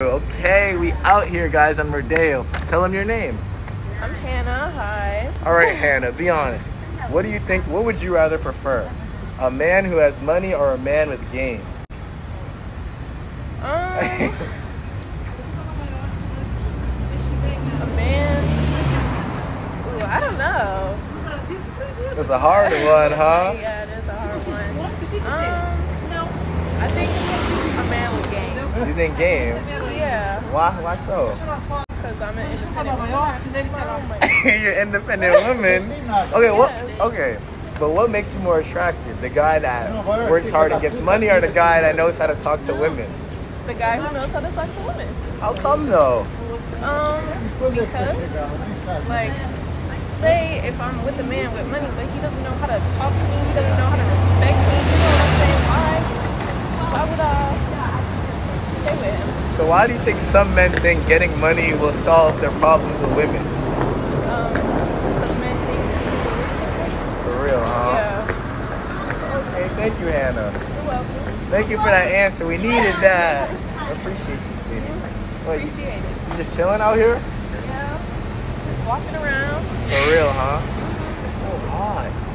Okay, we out here, guys, on Rodeo. Tell them your name. I'm Hannah. Hi. All right, Hannah, be honest. What do you think? What would you rather prefer? A man who has money or a man with game? Um, a man. Ooh, I don't know. It's a hard one, huh? Yeah, it is a hard one. Um, I think a man with game. You think game? Yeah, Why? Why so? because I'm an independent woman. You're independent woman. Okay, what? Okay, but what makes you more attractive? The guy that works hard and gets money, or the guy that knows how to talk to women? The guy who knows how to talk to women. How come though? Um, because, like, say if I'm with a man with money, but he doesn't know how to talk to me, he doesn't know how to respect me, you know what I'm saying? Why? Why would I with him? So why do you think some men think getting money will solve their problems with women? Um, because men think materialistic. For real, huh? Yeah. Okay, thank you, Hannah. You're welcome. Thank you for that answer. We needed that. I appreciate you, sweetie. Wait, you Appreciate it. You just chilling out here? Yeah. Just walking around. For real, huh? It's so hot.